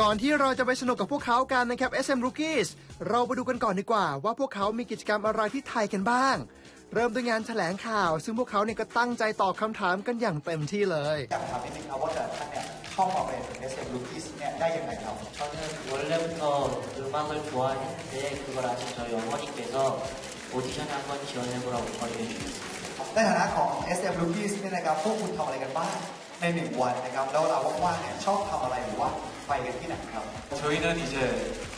ก่อนที่เราจะไปสนุกกับพวกเขากันนะครับ SM Rookies เราไปดูกันก่อนดีกว่า ว่าพวกเขามีกิจกรรมอะไรที่ไทยกันบ้าง เริ่มด้วยงานแถลงข่าว ซึ่งพวกเขาเนี่ยก็ตั้งใจตอบคำถามกันอย่างเต็มที่เลย อยากถามนิดนึงครับว่าแต่ละท่านเนี่ยเข้ามาเป็น SM Rookies เนี่ยได้ยังไงครับ 저는 원래부터 음악을 좋아했는데 그걸 아신 저희 어머니께서 오디션에 한번 지원해보라고 권유해 주셨어요. ในฐานะของ SM Rookies เนี่ยนะครับพวกคุณทำอะไรกันบ้าง ในหนึ่งวันนะครับแล้วเวลาว่างๆเนี่ยชอบทำอะไรหรือว่าไปกันที่ไหนครับ 저희는 이제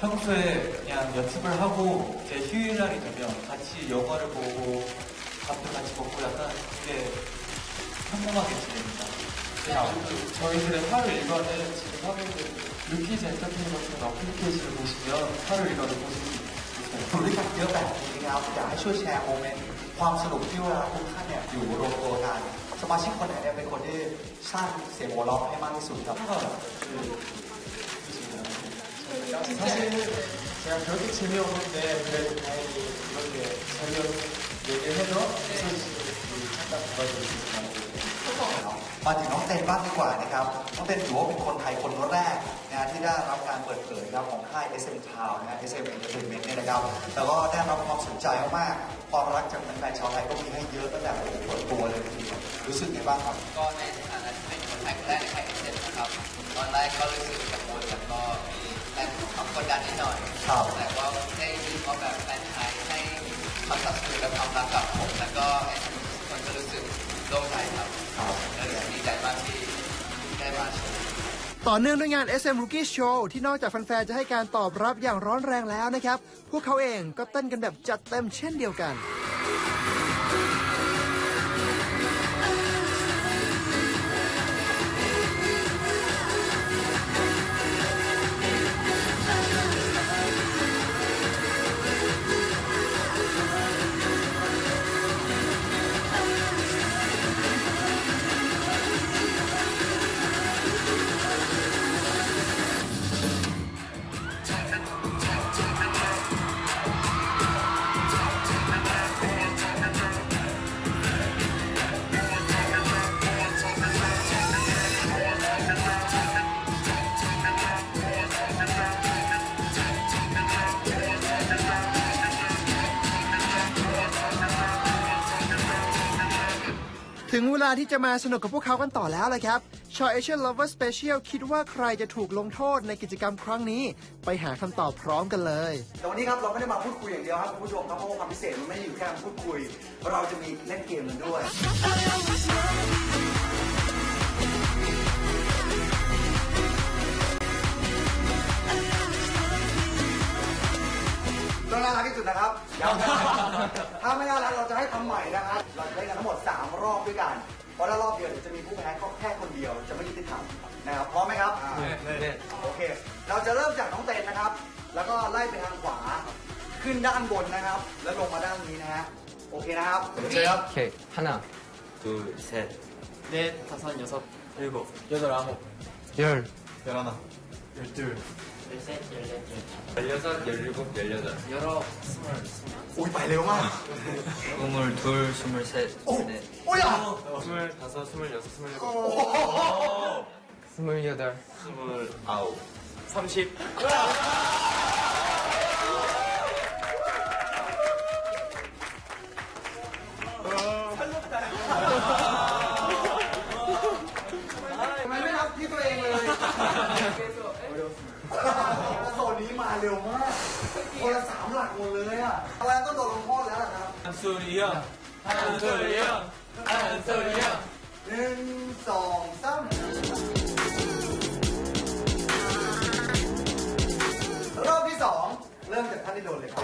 평소에 그냥 연습을 하고 이제 휴일날이 되면 같이 영화를 보고 밥도 같이 먹고 약간 되게 평범하게 지냅니다. 저희들의 하루 일과는 지금 하고 있는 루키즈 엔터테인먼트 어플리케이션을 보시면 하루 일과를 보실 수 있어요. อยู่ด้วยกันเยอะแบบนี้นะครับอยากให้ช่วยแชร์โมเมนต์ความสนุกที่เวลาทุกท่านเนี่ยอยู่รวมตัวกัน สมาชิกคนไหนเนี่ยเป็นคนที่สร้างเสียงหัวเราะให้มากที่สุดครับ 사실은 제가 그렇게 재미없는데 그래도 다행히 이렇게 재미없는 얘기를 해서 웃어주시는 잠깐 도와주고 있습니다. มาถึงน้องเต้นบ้างดีกว่านะครับ น้องเต้นถือว่าเป็นคนไทยคนแรกนะที่ได้รับการเปิดเผยนะครับของค่าย SM Town นะ SM Entertainment เนี่ยนะครับ แล้วก็ได้รับความสนใจมากๆความรักจากแฟนๆชาวไทยก็มีให้เยอะตั้งแต่โอ้โหเปิดตัวเลยทีเดียวรู้สึกไงบ้างครับ ก็ในฐานะที่เป็นคนไทยคนแรกในไทยเอเซนนะครับ ตอนแรกก็รู้สึกกังวลแล้วก็มีแรงความกดดันนิดหน่อยครับแต่ว่าได้ยินว่าแบบแฟนไทยให้ความสนับสนุนและความรักกับผม แล้วก็ไอ้ทุกคนก็รู้สึกโล่งใจครับ ต่อเนื่องด้วยงาน SM Rookie Show ที่นอกจากแฟนๆจะให้การตอบรับอย่างร้อนแรงแล้วนะครับ พวกเขาเองก็เต้นกันแบบจัดเต็มเช่นเดียวกัน ถึงเวลาที่จะมาสนุกกับพวกเขากันต่อแล้วเลยครับชอ Asian Lover Special คิดว่าใครจะถูกลงโทษในกิจกรรมครั้งนี้ ไปหาคำตอบพร้อมกันเลย แต่วันนี้ครับเราไม่ได้มาพูดคุยอย่างเดียวครับคุณผู้ชมครับเพราะว่าความพิเศษมันไม่ได้อยู่แค่การพูดคุย เราจะมีเล่นเกมกันด้วย ต้องน่ารักที่สุดนะครับย้ำนะครับถ้าไม่น่ารักเราจะให้ทำใหม่นะครับ เราจะเล่นกันทั้งหมด 3 รอบด้วยกัน เพราะถ้ารอบเดียวเดี๋ยวจะมีผู้แพ้ก็แค่คนเดียว จะไม่ยุติธรรมนะครับ พร้อมไหมครับ โอเค เราจะเริ่มจากน้องเต้นนะครับ แล้วก็ไล่ไปทางขวา ขึ้นด้านบนนะครับ แล้วลงมาด้านนี้นะฮะ โอเคนะครับ 오케이 하나 둘, 셋, 넷, 다섯, 여섯, 일곱, 여덟 아홉 열 열하나, 열둘, 열셋, 열넷, 열다섯, 열여섯, 열일곱, 열여덟, 열아홉, 스물, 스물, 오이 빨리 영화. 스물둘, 스물셋, 오야. 스물다섯, 스물여섯, 스물일곱, 스물여덟, 스물아홉, 삼십. 한소리 형, 한소리 형, 한소리 형. หนึ่งสองสามรอบที่สองเริ่มจากท่านที่โดนเลยครับ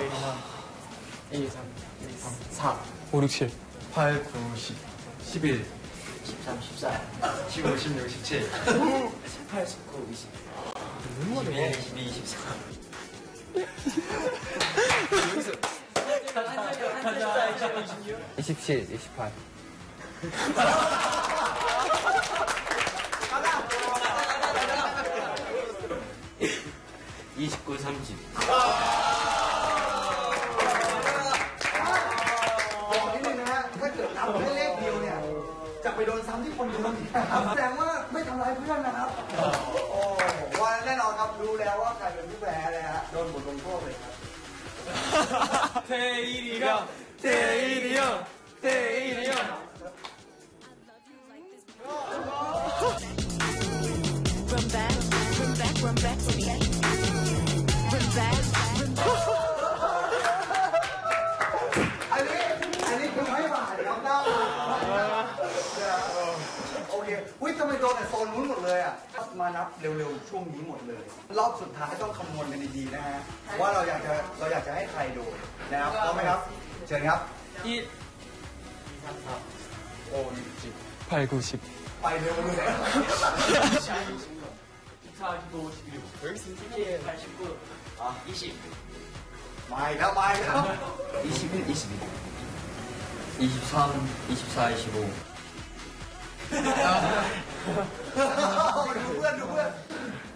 1 2 3 4 5 6 7 8, 9, 10, 11, 13, 14. 15, 16, 17, 18, 19, 20. 21, 22, 23. 27, 28. 29, 30. 어, 이거는 사실 나무 헬레 비오 냐. จะไปโดนซ้ำที่คนเดิมนะครัแสดงว่าไม่ทำร้ายเพื่อนนะครับวันแน่นอนครับรู้แล้วว่าใครเป็นผู้แพ้เลยฮะโดนบทลงโทษเลยครับ 태일이 형, 태일이 형, 태일이 형. Run back, run back, run back to me. Run back, run back. อันนี้ อันนี้คือไม่ผ่านครับหน้าโอเคอุ้ยทำไมโดนแต่โซนนู้นหมดเลยอ่ะ มานับเร็วๆ ช่วงนี้หมดเลย รอบสุดท้ายต้องคำนวณกันดีๆนะฮะ ว่าเราอยากจะเราอยากจะให้ใครโดน นะครับพร้อมไหมครับ เชิญครับ 1, 2, 3, 4, 5, 6, 7, 8, 9, 10. ไปเร็วเลย 14, 15, 16. 89, 아, 20. มาอีกแล้วมาอีกแล้ว 21, 22. 23, 24, 25. ดูเพื่อนดูเพื่อน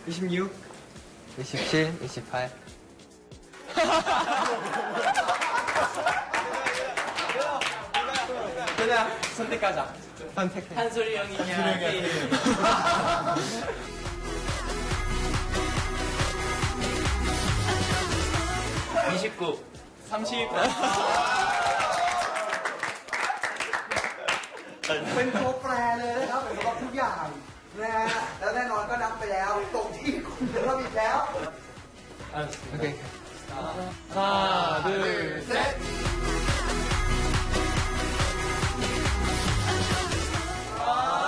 26, 27, 28. 그냥 선택하자. 선택해. 한솔이 형이냐? 태일이 형. 이십구, 30. เป็นตัวแปรเลยนะครับสำหรับทุกอย่างนะฮะ แล้วแน่นอนก็นับไปแล้ว ตรงที่คุณเริ่มอีกแล้ว 오케이. 하 나, 둘, 셋. 아.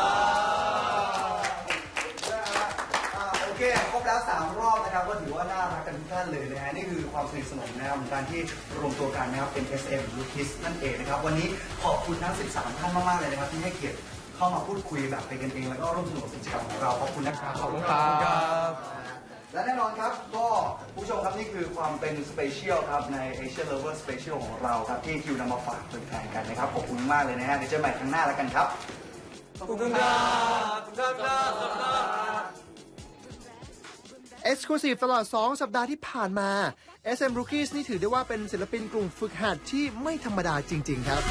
นะฮะอ่โอเคครบแล้วสามรอบนะครับก็ถือว่าน่ารักกันทุกท่านเลยนะฮะนี่คือความสนิทสนมนะครับของการที่รวมตัวกันนะครับเป็น SM ลูคิสนั่นเองนะครับวันนี้ขอบคุณทั้ง 13 ท่านมากๆเลยนะครับที่ให้เกียรติเข้ามาพูดคุยแบบเป็นกันเองแล้วก็ร่วมสนุกกิจกรรมของเราขอบคุณนะครับ ขอบคุณครับ และแน่นอนครับก็ผู้ชมครับนี่คือความเป็น special ครับใน Asian Lover Special ของเราครับที่คิวนำมาฝากแฟนๆกันนะครับขอบคุณมากเลยนะฮะเดี๋ยวเจอกันใหม่ครั้งหน้าแล้วกันครับ Exclusive ตลอด 2 สัปดาห์ที่ผ่านมา SM Rookies นี่ถือได้ว่าเป็นศิลปินกลุ่มฝึกหัดที่ไม่ธรรมดาจริง ๆ ครับ